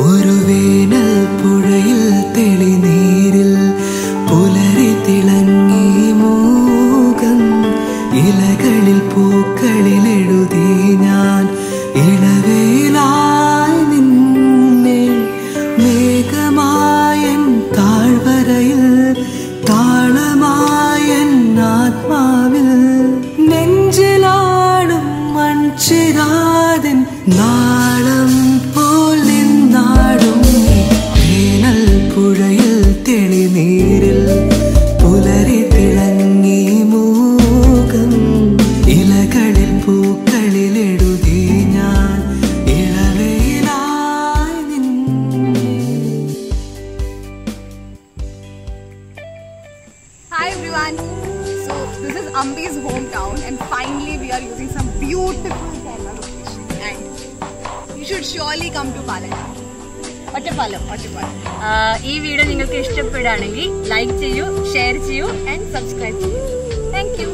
ഒരു വേനൽ പുഴയിൽ തെളിനീരിൽ പുലരി തിളങ്ങി മൂകം ഇലകളിൽ പൂക്കളിൽ എഴുതി ഞാൻ ഇളവേലായി നിന്നെ മേഘമായൻ താഴ്വരയിൽ താളമായൻ ആത്മാവിൽ. നെഞ്ചിലാടും മൺചിരാതൻ നാളം Hi everyone. So this is Ambi's hometown and finally we are using some beautiful Kerala location and you should surely come to Palakkad. Ottapalam Ottapallam. ആ, ഈ വീഡിയോ നിങ്ങൾക്ക് ഇഷ്ടപ്പെടുകയാണെങ്കിൽ ലൈക്ക് ചെയ്യൂ ഷെയർ ചെയ്യൂ ആൻഡ് സബ്സ്ക്രൈബ് ചെയ്യൂ താങ്ക് യു